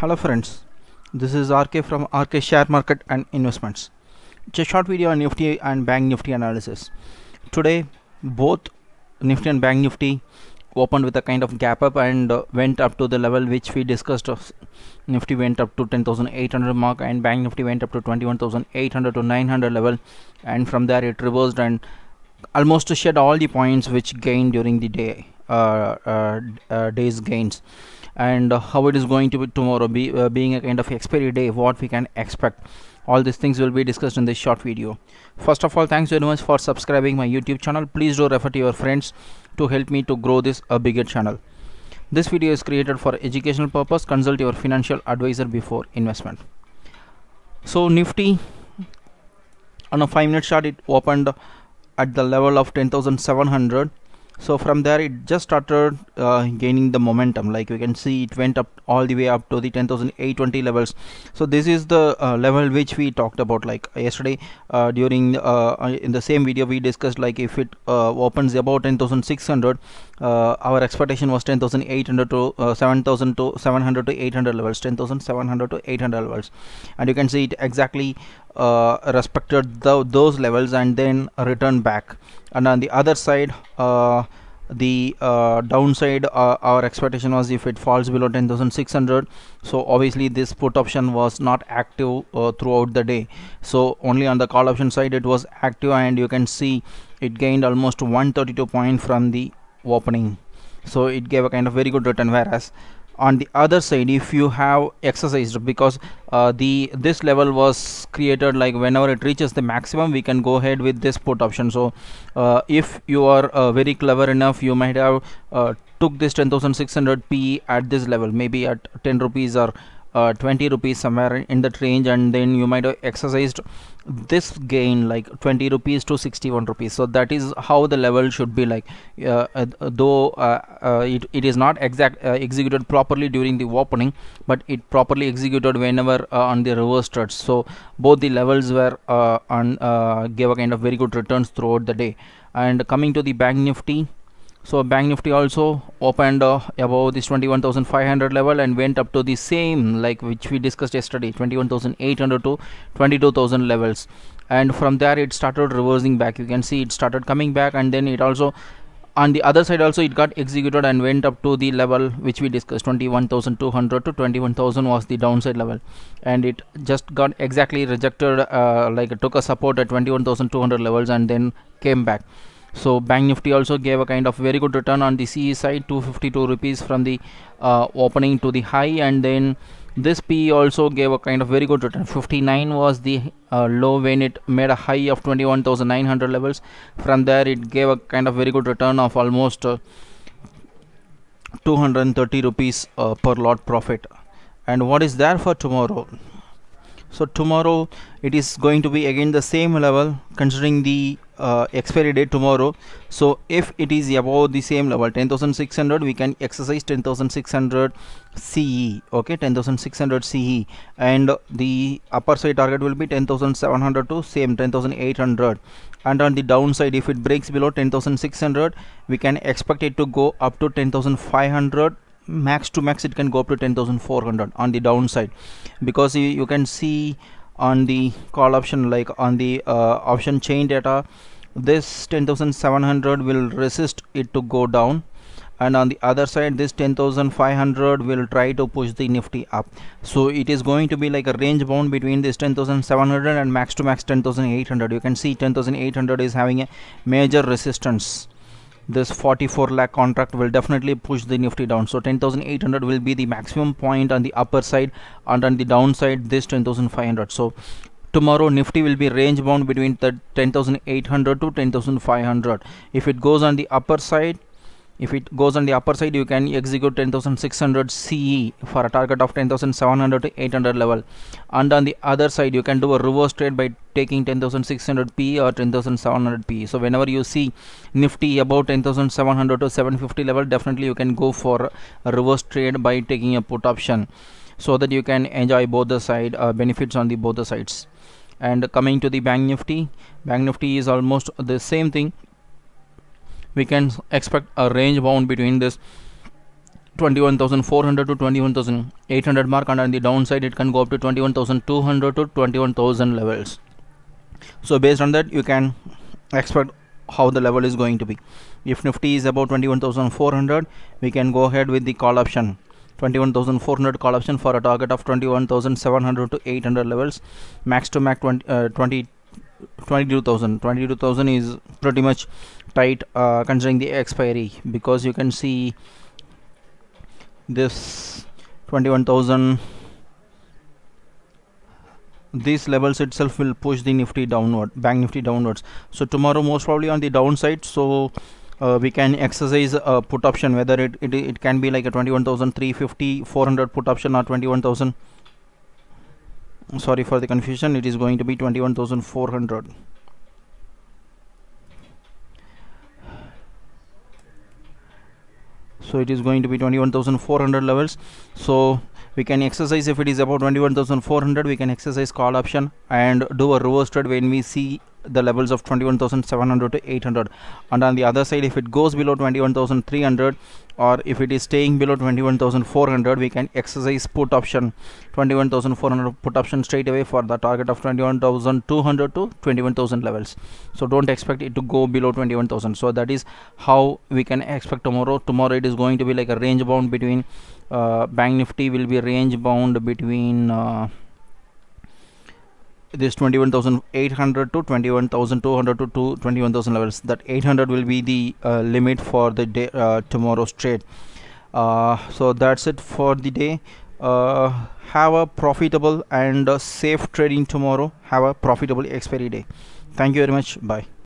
Hello friends, this is RK from RK Share Market and Investments. It's a short video on Nifty and Bank Nifty analysis. Today, both Nifty and Bank Nifty opened with a kind of gap up and uh, went up to the level which we discussed. Of Nifty went up to 10,800 mark and Bank Nifty went up to 21,800 to 900 level, and from there it reversed and almost shed all the points which gained during the day uh, uh, uh, day's gains and how it is going to be tomorrow be, uh, being a kind of expiry day what we can expect. All these things will be discussed in this short video. First of all thanks very much for subscribing my youtube channel. Please do refer to your friends to help me to grow this a bigger channel. This video is created for educational purpose. Consult your financial advisor before investment. So nifty on a 5 minute chart it opened at the level of 10700 so from there it just started uh, gaining the momentum. Like we can see it went up all the way up to the 10820 levels. So this is the uh, level which we talked about like yesterday. Uh, during uh, in the same video we discussed like if it uh, opens about 10600 uh, our expectation was 10800 to 7000 to 700 to 800 levels 10700 to 800 levels. And you can see it exactly uh, respected the, those levels and then return back. And on the other side uh, the uh, downside uh, our expectation was if it falls below 10600 so obviously this put option was not active uh, throughout the day. So only on the call option side it was active and you can see it gained almost 132 point from the opening. So it gave a kind of very good return whereas on the other side if you have exercised because uh, the this level was created like whenever it reaches the maximum we can go ahead with this put option. So uh, if you are uh, very clever enough you might have uh, took this 10600 p at this level maybe at 10 rupees or uh, 20 rupees somewhere in that range and then you might have exercised this gain like 20 rupees to 61 rupees. So that is how the level should be like. Uh, uh, though uh, uh, it, it is not exact executed properly during the opening but it properly executed whenever on the reverse trades so both the levels were on gave a kind of very good returns throughout the day. And coming to the bank nifty so bank nifty also opened uh, above this 21500 level and went up to the same like which we discussed yesterday 21800 to 22000 levels. And from there it started reversing back. You can see it started coming back and then it also on the other side also it got executed and went up to the level which we discussed 21200 to 21000 was the downside level. And it just got exactly rejected uh, like it took a support at 21200 levels and then came back so bank nifty also gave a kind of very good return on the CE side 252 rupees from the uh, opening to the high. And then this P also gave a kind of very good return. 59 was the uh, low when it made a high of 21,900 levels. From there it gave a kind of very good return of almost uh, 230 rupees uh, per lot profit. And what is there for tomorrow? So tomorrow it is going to be again the same level considering the uh, expiry date tomorrow. So if it is above the same level 10600 we can exercise 10600 CE okay? 10600 CE and the upper side target will be 10700 to same 10800 and on the downside if it breaks below 10600 we can expect it to go up to 10500 max to max it can go up to 10400 on the downside. Because you, you can see on the call option like on the uh, option chain data this 10700 will resist it to go down. And on the other side this 10500 will try to push the nifty up. So it is going to be like a range bound between this 10700 and max to max 10800 you can see 10800 is having a major resistance this 44 lakh contract will definitely push the nifty down. So 10800 will be the maximum point on the upper side and on the downside this 10500 so tomorrow nifty will be range bound between the 10800 to 10500 if it goes on the upper side if it goes on the upper side you can execute 10600 CE for a target of 10700 to 800 level. And on the other side you can do a reverse trade by taking 10600 P or 10700 P so whenever you see nifty about 10700 to 750 level definitely you can go for a reverse trade by taking a put option so that you can enjoy both the side uh, benefits on the both the sides. And coming to the bank nifty bank nifty is almost the same thing we can expect a range bound between this 21400 to 21800 mark and on the downside it can go up to 21200 to 21000 levels. So based on that you can expect how the level is going to be. If nifty is about 21400 we can go ahead with the call option. 21400 call option for a target of 21700 to 800 levels. Max to max 20, uh, 20 22000 22000 is pretty much tight uh, considering the expiry because you can see this 21000 these levels itself will push the nifty downward bank nifty downwards. So tomorrow most probably on the downside so uh, we can exercise a put option whether it, it, it can be like a 21350 400 put option or 21000 sorry for the confusion. It is going to be 21400 so it is going to be 21400 levels. So we can exercise. If it is about 21400 we can exercise call option and do a reverse trade when we see the levels of 21700 to 800 and on the other side if it goes below 21300 or if it is staying below 21400 we can exercise put option 21400 put option straight away for the target of 21200 to 21000 levels. So don't expect it to go below 21000 so that is how we can expect tomorrow. Tomorrow it is going to be like a range bound between uh, bank nifty will be range bound between uh, this 21800 to 21200 to 21000 levels. That 800 will be the uh, limit for the day uh, tomorrow's trade. Uh, so that's it for the day. Uh, have a profitable and safe trading tomorrow. Have a profitable expiry day. Thank you very much. Bye